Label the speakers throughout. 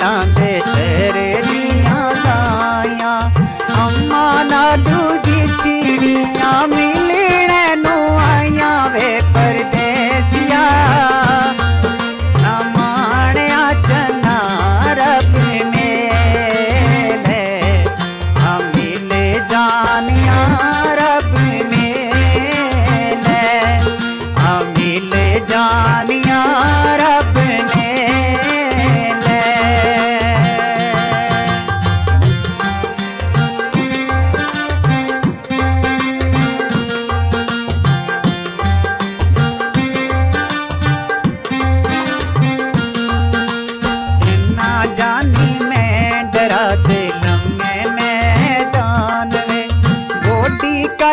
Speaker 1: नाते तेरे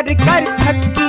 Speaker 1: कर थक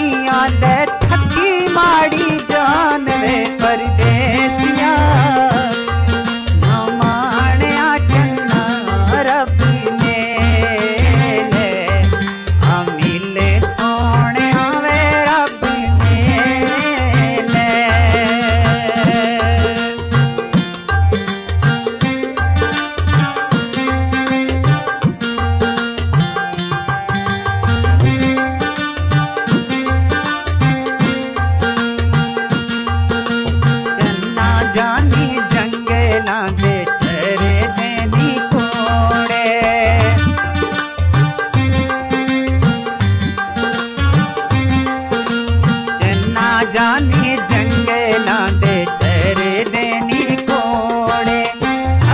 Speaker 1: जानी जंगला दे चेरे देनी कोड़े।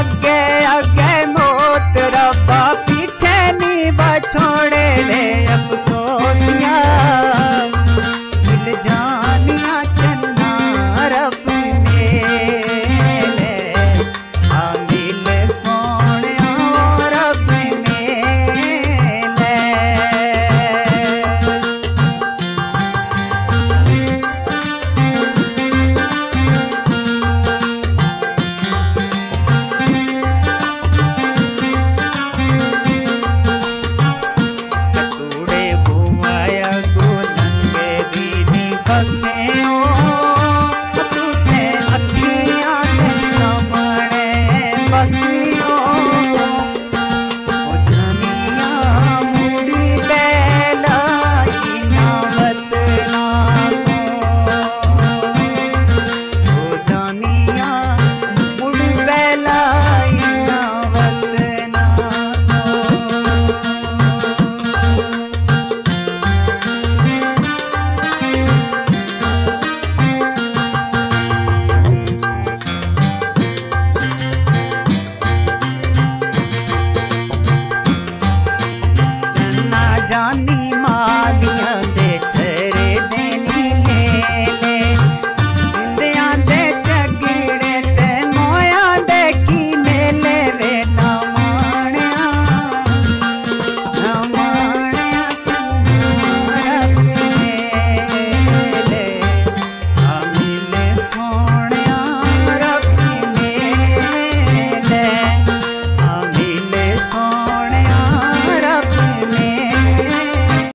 Speaker 1: अगे अगे मोत रब्बा पीछे नी बछोड़े ले